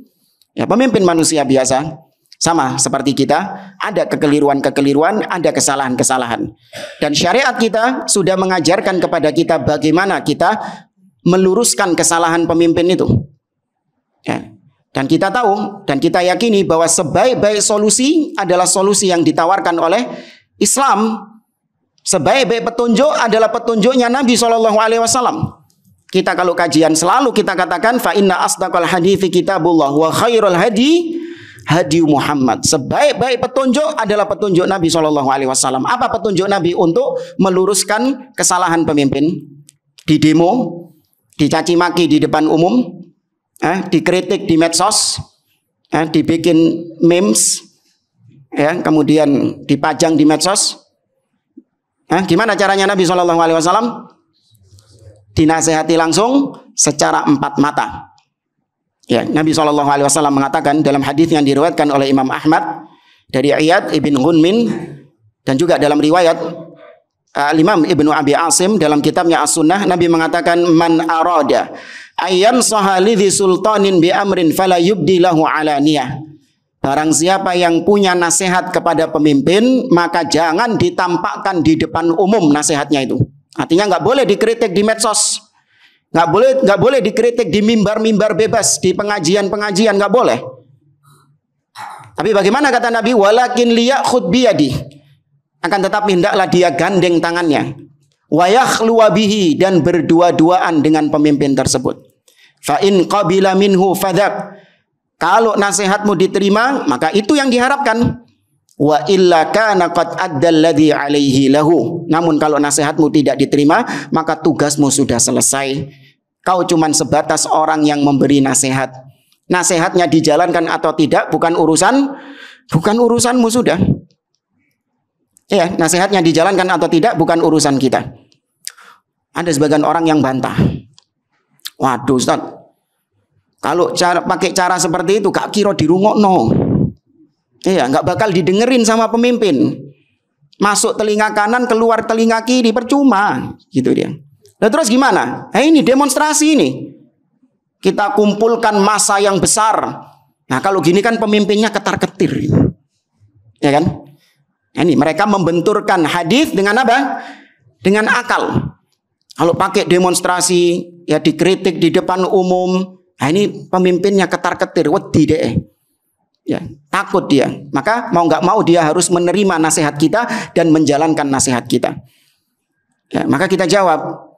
Ya, pemimpin manusia biasa sama seperti kita, ada kekeliruan-kekeliruan, ada kesalahan-kesalahan. Dan syariat kita sudah mengajarkan kepada kita bagaimana kita meluruskan kesalahan pemimpin itu. Ya. Dan kita tahu dan kita yakini bahwa sebaik-baik solusi adalah solusi yang ditawarkan oleh Islam Sebaik-baik petunjuk adalah petunjuknya Nabi Shallallahu Alaihi Wasallam. Kita kalau kajian selalu kita katakan fa inna asdaqal hadithi kitabullah wa khairul hadi hadi Muhammad. Sebaik-baik petunjuk adalah petunjuk Nabi Shallallahu Alaihi Wasallam. Apa petunjuk Nabi untuk meluruskan kesalahan pemimpin di demo, dicaci maki di depan umum, eh, dikritik di medsos, eh, dibikin memes, ya, kemudian dipajang di medsos, Hah? Gimana caranya Nabi Shallallahu Alaihi Wasallam? Dinasehati langsung secara empat mata. Ya, Nabi Shallallahu Alaihi Wasallam mengatakan dalam hadis yang diriwayatkan oleh Imam Ahmad dari Iyad ibn Gunmin dan juga dalam riwayat uh, Imam ibnu Abi Asim dalam kitabnya As Sunnah Nabi mengatakan man arada ayyan sahalidhi sultanin bi amrin fala yubdi lahu alaniyah Barang siapa yang punya nasihat kepada pemimpin, maka jangan ditampakkan di depan umum nasihatnya itu. Artinya nggak boleh dikritik di medsos, nggak boleh nggak boleh dikritik di mimbar-mimbar bebas, di pengajian-pengajian nggak boleh. Tapi bagaimana kata Nabi? Walakin liya khutbiyadi. Akan tetapi hendaklah dia gandeng tangannya. Wayakhluwabihi dan berdua-duaan dengan pemimpin tersebut. Fa in qabila minhu fadhak kalau nasihatmu diterima, maka itu yang diharapkan. Wa illa kana qad addalladhi alaihi lahu. Namun kalau nasihatmu tidak diterima, maka tugasmu sudah selesai. Kau cuman sebatas orang yang memberi nasihat. Nasihatnya dijalankan atau tidak bukan urusan bukan urusanmu sudah. Ya, nasihatnya dijalankan atau tidak bukan urusan kita. Ada sebagian orang yang bantah. Waduh, Ustaz, kalau cara pakai cara seperti itu gak kira dirungokno. Iya, nggak bakal didengerin sama pemimpin. Masuk telinga kanan, keluar telinga kiri percuma, gitu dia. Nah terus gimana? Eh ini demonstrasi ini. Kita kumpulkan masa yang besar. Nah, kalau gini kan pemimpinnya ketar-ketir. Ya kan? Nah, ini mereka membenturkan hadis dengan apa? Dengan akal. Kalau pakai demonstrasi, ya dikritik di depan umum, nah ini pemimpinnya ketar-ketir, wedi deh. Ya, takut dia. Maka mau nggak mau dia harus menerima nasihat kita dan menjalankan nasihat kita. Ya, maka kita jawab,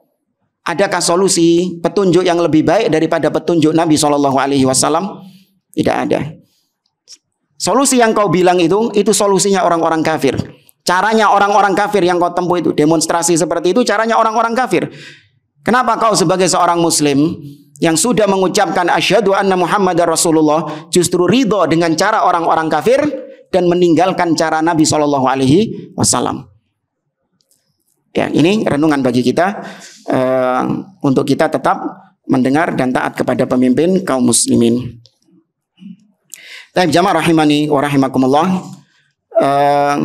adakah solusi petunjuk yang lebih baik daripada petunjuk Nabi Shallallahu Alaihi Wasallam? Tidak ada. Solusi yang kau bilang itu, itu solusinya orang-orang kafir. Caranya orang-orang kafir yang kau tempuh itu demonstrasi seperti itu caranya orang-orang kafir. Kenapa kau sebagai seorang muslim yang sudah mengucapkan asyhadu anna Muhammadar Rasulullah justru ridho dengan cara orang-orang kafir dan meninggalkan cara Nabi Shallallahu alaihi wasallam. Ya, ini renungan bagi kita uh, untuk kita tetap mendengar dan taat kepada pemimpin kaum muslimin. Taib jamaah rahimani wa rahimakumullah. Uh,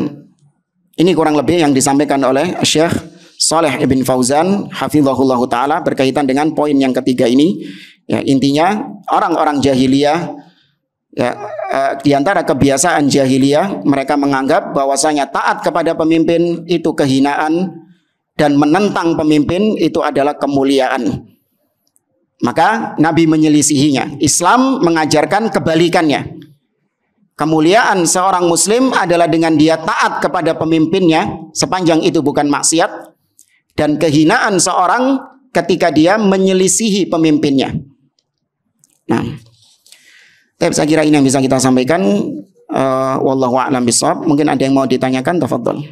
ini kurang lebih yang disampaikan oleh Syekh Saleh Ibn Fauzan hafizahullah taala berkaitan dengan poin yang ketiga ini. Ya, intinya orang-orang jahiliyah ya eh, di antara kebiasaan jahiliyah mereka menganggap bahwasanya taat kepada pemimpin itu kehinaan dan menentang pemimpin itu adalah kemuliaan. Maka Nabi menyelisihinya. Islam mengajarkan kebalikannya. Kemuliaan seorang muslim adalah dengan dia taat kepada pemimpinnya sepanjang itu bukan maksiat dan kehinaan seorang ketika dia menyelisihi pemimpinnya. Nah, tapi saya kira ini yang bisa kita sampaikan. Uh, wallahu a'lam bishawab. Mungkin ada yang mau ditanyakan, tafadhol.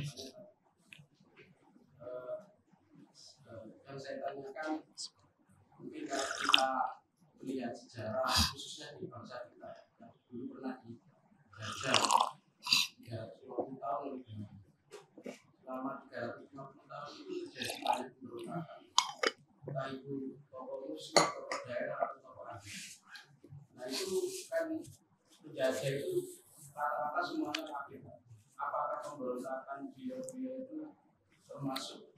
entah itu tokoh muslim, tokoh daerah atau tokoh agama. Nah itu kan penjajah itu rata-rata semuanya kafir. Apakah pemberontakan beliau-beliau itu termasuk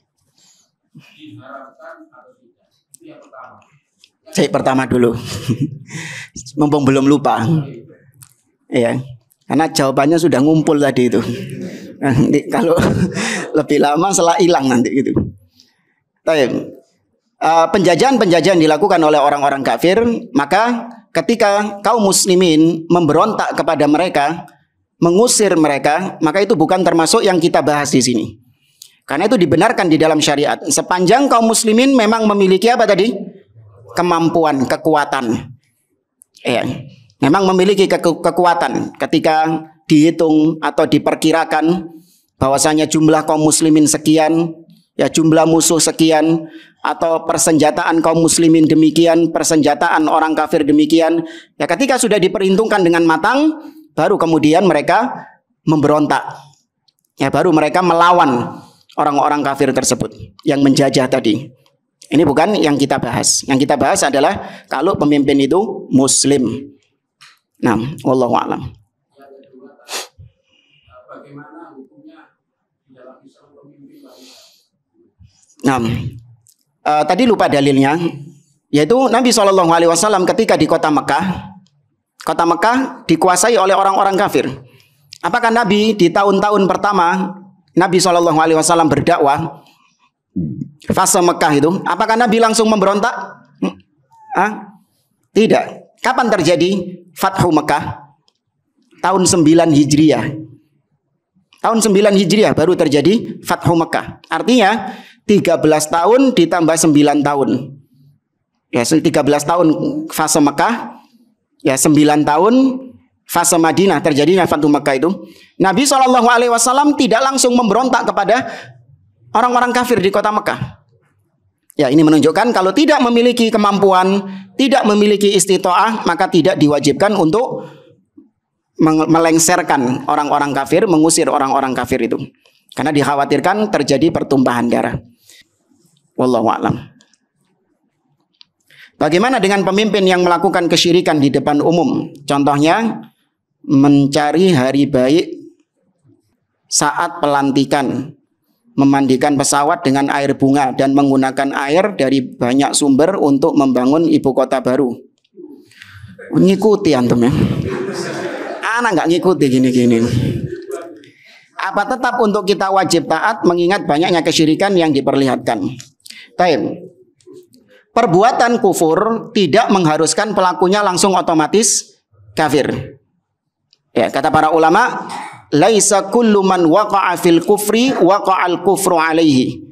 diharapkan atau tidak? Itu yang pertama. Cek pertama dulu. *laughs* Mumpung belum lupa. Iya. Karena jawabannya sudah ngumpul tadi itu. Nanti kalau *laughs* lebih lama setelah hilang nanti gitu. Tapi Eh, penjajahan-penjajahan dilakukan oleh orang-orang kafir, maka ketika kaum muslimin memberontak kepada mereka, mengusir mereka, maka itu bukan termasuk yang kita bahas di sini. Karena itu dibenarkan di dalam syariat. Sepanjang kaum muslimin memang memiliki apa tadi? Kemampuan, kekuatan. Ya. Memang memiliki ke kekuatan ketika dihitung atau diperkirakan bahwasanya jumlah kaum muslimin sekian, ya jumlah musuh sekian, atau persenjataan kaum muslimin demikian, persenjataan orang kafir demikian. Ya ketika sudah diperhitungkan dengan matang, baru kemudian mereka memberontak. Ya baru mereka melawan orang-orang kafir tersebut yang menjajah tadi. Ini bukan yang kita bahas. Yang kita bahas adalah kalau pemimpin itu muslim. Nah, wallahu a'lam. Nah, uh, tadi lupa dalilnya, yaitu Nabi Shallallahu Alaihi Wasallam ketika di kota Mekah, kota Mekah dikuasai oleh orang-orang kafir. Apakah Nabi di tahun-tahun pertama Nabi Shallallahu Alaihi Wasallam berdakwah fase Mekah itu, apakah Nabi langsung memberontak? Hah? Tidak. Kapan terjadi Fathu Mekah? Tahun 9 Hijriah. Tahun 9 Hijriah baru terjadi Fathu Mekah. Artinya 13 tahun ditambah 9 tahun. Ya, 13 tahun fase Mekah, ya 9 tahun fase Madinah terjadinya Fatu Mekah itu. Nabi Shallallahu alaihi wasallam tidak langsung memberontak kepada orang-orang kafir di kota Mekah. Ya, ini menunjukkan kalau tidak memiliki kemampuan, tidak memiliki istitoah, maka tidak diwajibkan untuk melengserkan orang-orang kafir, mengusir orang-orang kafir itu. Karena dikhawatirkan terjadi pertumpahan darah. Wallahu a'lam. Bagaimana dengan pemimpin yang melakukan kesyirikan di depan umum? Contohnya mencari hari baik saat pelantikan, memandikan pesawat dengan air bunga dan menggunakan air dari banyak sumber untuk membangun ibu kota baru. Ngikuti antum ya. Anak nggak ngikuti gini-gini. Apa tetap untuk kita wajib taat mengingat banyaknya kesyirikan yang diperlihatkan. Taim. Perbuatan kufur tidak mengharuskan pelakunya langsung otomatis kafir. Ya, kata para ulama, laisa kullu man waqa'a fil kufri waqa'al kufru alaihi.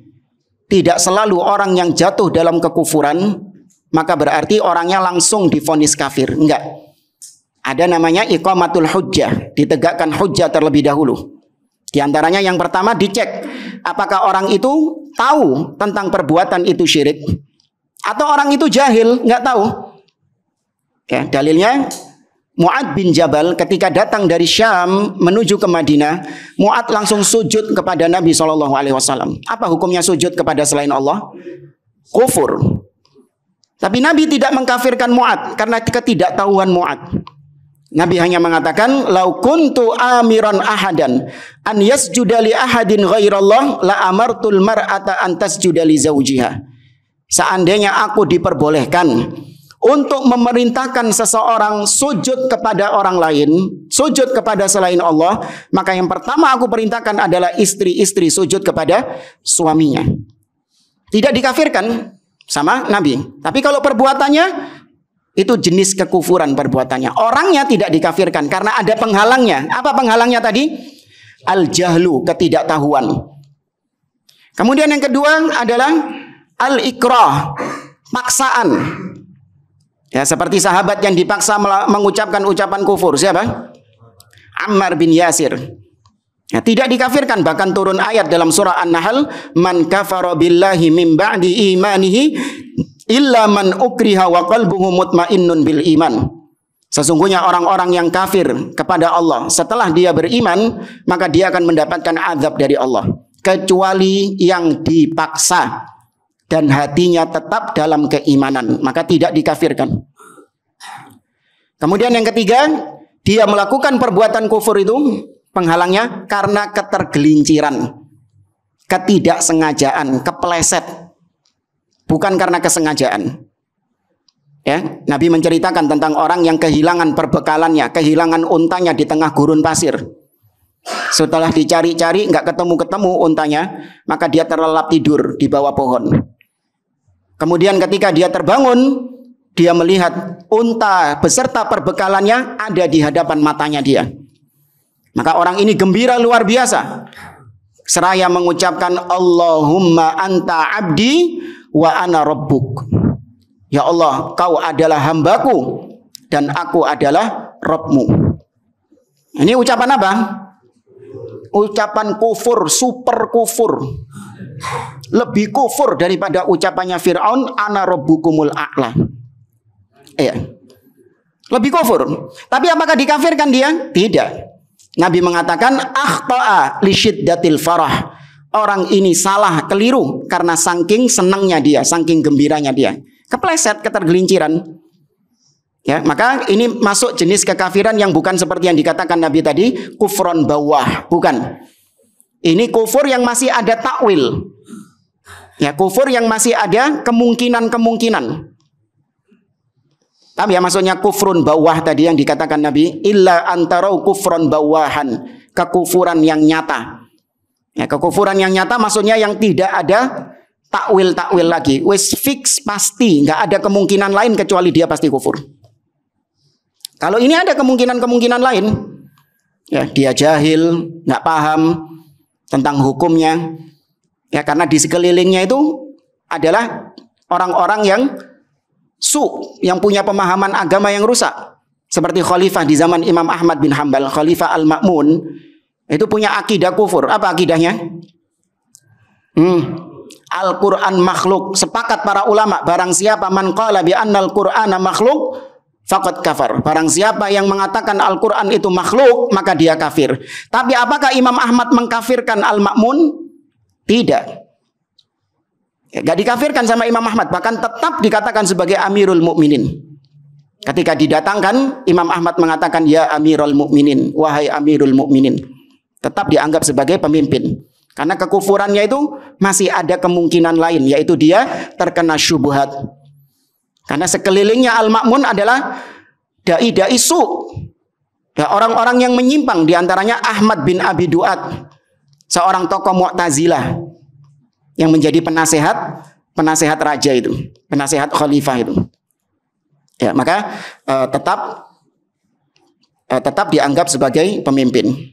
Tidak selalu orang yang jatuh dalam kekufuran maka berarti orangnya langsung difonis kafir. Enggak. Ada namanya iqamatul hujjah, ditegakkan hujjah terlebih dahulu. Di antaranya yang pertama dicek apakah orang itu tahu tentang perbuatan itu syirik atau orang itu jahil, nggak tahu. Ya, dalilnya Mu'ad bin Jabal ketika datang dari Syam menuju ke Madinah, Mu'ad langsung sujud kepada Nabi Shallallahu Alaihi Wasallam. Apa hukumnya sujud kepada selain Allah? Kufur. Tapi Nabi tidak mengkafirkan Mu'ad karena ketidaktahuan Mu'ad. Nabi hanya mengatakan, "Lau kuntu amiran ahadan an yasjuda ahadin ghairallah la amartul mar'ata an tasjuda li zawjiha." Seandainya aku diperbolehkan untuk memerintahkan seseorang sujud kepada orang lain, sujud kepada selain Allah, maka yang pertama aku perintahkan adalah istri-istri sujud kepada suaminya. Tidak dikafirkan sama Nabi. Tapi kalau perbuatannya itu jenis kekufuran perbuatannya. Orangnya tidak dikafirkan karena ada penghalangnya. Apa penghalangnya tadi? Al-jahlu, ketidaktahuan. Kemudian yang kedua adalah al-ikrah, paksaan. Ya, seperti sahabat yang dipaksa mengucapkan ucapan kufur. Siapa? Ammar bin Yasir. Ya, tidak dikafirkan bahkan turun ayat dalam surah An-Nahl man kafara billahi min ba'di imanihi illa man ukriha wa qalbuhu mutmainnun bil iman. Sesungguhnya orang-orang yang kafir kepada Allah setelah dia beriman maka dia akan mendapatkan azab dari Allah kecuali yang dipaksa dan hatinya tetap dalam keimanan, maka tidak dikafirkan. Kemudian yang ketiga, dia melakukan perbuatan kufur itu penghalangnya karena ketergelinciran, ketidaksengajaan, kepleset. Bukan karena kesengajaan. Ya, Nabi menceritakan tentang orang yang kehilangan perbekalannya, kehilangan untanya di tengah gurun pasir. Setelah dicari-cari nggak ketemu-ketemu untanya, maka dia terlelap tidur di bawah pohon. Kemudian ketika dia terbangun, dia melihat unta beserta perbekalannya ada di hadapan matanya dia. Maka orang ini gembira luar biasa. Seraya mengucapkan Allahumma anta abdi wa ana rabbuk. Ya Allah, kau adalah hambaku dan aku adalah Rabbmu. Ini ucapan apa? Ucapan kufur, super kufur lebih kufur daripada ucapannya Fir'aun ana rabbukumul a'la. Iya. Lebih kufur. Tapi apakah dikafirkan dia? Tidak. Nabi mengatakan akhta'a li syiddatil farah. Orang ini salah, keliru karena saking senangnya dia, saking gembiranya dia. Kepleset, ketergelinciran. Ya, maka ini masuk jenis kekafiran yang bukan seperti yang dikatakan Nabi tadi, kufron bawah, bukan. Ini kufur yang masih ada takwil. Ya, kufur yang masih ada kemungkinan-kemungkinan. Tapi ya maksudnya kufrun bawah tadi yang dikatakan Nabi, illa antarau kufrun bawahan, kekufuran yang nyata. Ya, kekufuran yang nyata maksudnya yang tidak ada takwil-takwil lagi. Wis fix pasti, nggak ada kemungkinan lain kecuali dia pasti kufur. Kalau ini ada kemungkinan-kemungkinan lain, ya dia jahil, nggak paham, tentang hukumnya. Ya karena di sekelilingnya itu adalah orang-orang yang su yang punya pemahaman agama yang rusak. Seperti khalifah di zaman Imam Ahmad bin Hambal, khalifah Al-Ma'mun itu punya akidah kufur. Apa akidahnya? Hmm. Al-Quran makhluk. Sepakat para ulama. Barang siapa man qala bi anna al-Qur'ana makhluk Fakat kafar. Barang siapa yang mengatakan Al-Quran itu makhluk, maka dia kafir. Tapi apakah Imam Ahmad mengkafirkan Al-Ma'mun? Tidak. Gak dikafirkan sama Imam Ahmad, bahkan tetap dikatakan sebagai Amirul Mukminin. Ketika didatangkan, Imam Ahmad mengatakan, Ya Amirul Mukminin, wahai Amirul Mukminin. Tetap dianggap sebagai pemimpin. Karena kekufurannya itu masih ada kemungkinan lain, yaitu dia terkena syubhat. Karena sekelilingnya Al-Ma'mun adalah dai-dai su. Ya, orang-orang yang menyimpang di antaranya Ahmad bin Abi Duat, seorang tokoh Mu'tazilah yang menjadi penasehat penasehat raja itu, penasehat khalifah itu. Ya, maka uh, tetap uh, tetap dianggap sebagai pemimpin.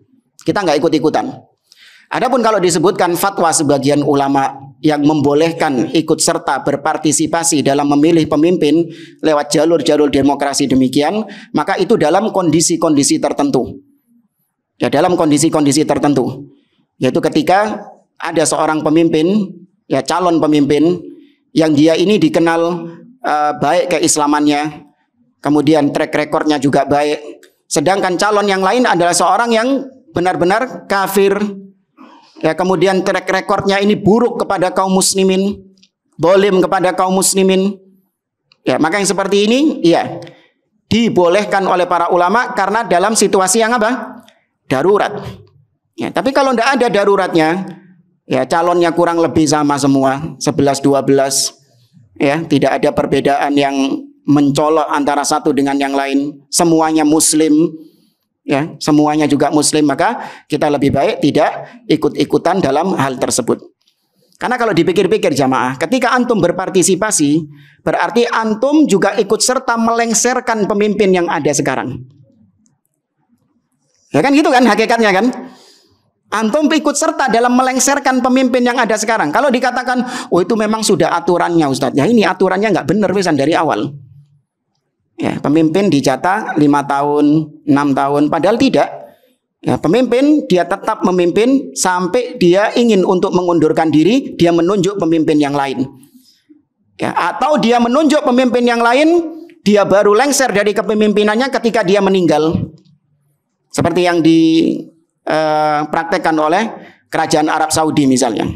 kita nggak ikut ikutan Adapun kalau disebutkan fatwa sebagian ulama yang membolehkan ikut serta berpartisipasi dalam memilih pemimpin lewat jalur-jalur demokrasi demikian, maka itu dalam kondisi-kondisi tertentu. Ya dalam kondisi-kondisi tertentu. Yaitu ketika ada seorang pemimpin, ya calon pemimpin yang dia ini dikenal uh, baik keislamannya, kemudian track recordnya juga baik. Sedangkan calon yang lain adalah seorang yang benar-benar kafir, ya kemudian track recordnya ini buruk kepada kaum muslimin, bolim kepada kaum muslimin. Ya, maka yang seperti ini, ya dibolehkan oleh para ulama karena dalam situasi yang apa? darurat. Ya, tapi kalau tidak ada daruratnya, ya calonnya kurang lebih sama semua, 11 12 ya, tidak ada perbedaan yang mencolok antara satu dengan yang lain, semuanya muslim, ya, semuanya juga muslim, maka kita lebih baik tidak ikut-ikutan dalam hal tersebut. Karena kalau dipikir-pikir jamaah, ketika antum berpartisipasi, berarti antum juga ikut serta melengserkan pemimpin yang ada sekarang. Ya kan gitu kan hakikatnya kan? Antum ikut serta dalam melengserkan pemimpin yang ada sekarang. Kalau dikatakan, oh itu memang sudah aturannya Ustadz. Ya ini aturannya nggak benar wisan dari awal. Ya, pemimpin dijatah lima tahun, enam tahun, padahal tidak. Ya, pemimpin dia tetap memimpin sampai dia ingin untuk mengundurkan diri, dia menunjuk pemimpin yang lain. Ya, atau dia menunjuk pemimpin yang lain, dia baru lengser dari kepemimpinannya ketika dia meninggal. Seperti yang dipraktekkan eh, oleh kerajaan Arab Saudi misalnya.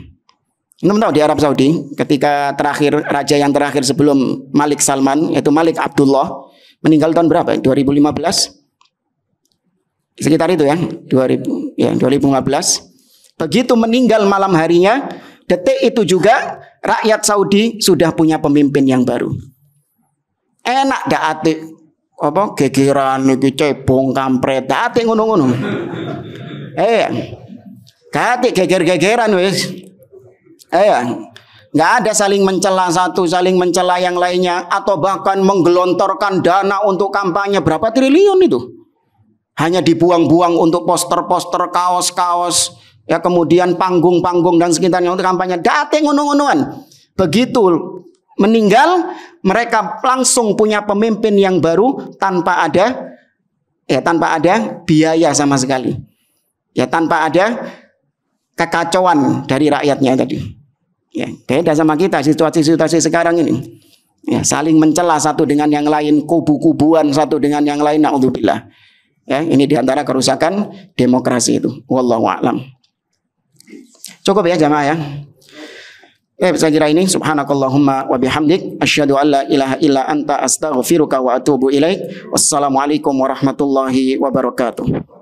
Anda tahu di Arab Saudi ketika terakhir raja yang terakhir sebelum Malik Salman yaitu Malik Abdullah meninggal tahun berapa? 2015. Sekitar itu ya, 2000 ya 2015. Begitu meninggal malam harinya, detik itu juga rakyat Saudi sudah punya pemimpin yang baru. Enak dak atik apa gegeran iki cebong kampret ate ngono-ngono. Eh. Kate geger-gegeran wis. Eh. Nggak ada saling mencela satu, saling mencela yang lainnya, atau bahkan menggelontorkan dana untuk kampanye berapa triliun itu. Hanya dibuang-buang untuk poster-poster, kaos-kaos, ya kemudian panggung-panggung dan sekitarnya untuk kampanye. Date ngono-ngonoan. Begitu meninggal, mereka langsung punya pemimpin yang baru tanpa ada ya tanpa ada biaya sama sekali. Ya tanpa ada kekacauan dari rakyatnya tadi. Ya, beda sama kita situasi-situasi sekarang ini. Ya, saling mencela satu dengan yang lain, kubu-kubuan satu dengan yang lain, naudzubillah. Ya, ini di antara kerusakan demokrasi itu. Wallahu a'lam. Cukup ya jamaah ya. Eh, saya kira ini subhanakallahumma wa bihamdik asyhadu an la ilaha illa anta astaghfiruka wa atubu ilaik. Wassalamualaikum warahmatullahi wabarakatuh.